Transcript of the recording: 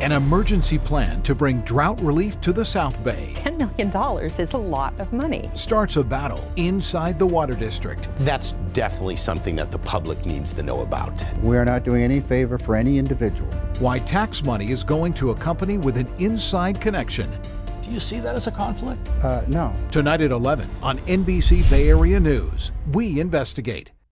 An emergency plan to bring drought relief to the South Bay. $10 million is a lot of money. Starts a battle inside the Water District. That's definitely something that the public needs to know about. We are not doing any favor for any individual. Why tax money is going to a company with an inside connection. Do you see that as a conflict? Uh, no. Tonight at 11 on NBC Bay Area News, we investigate.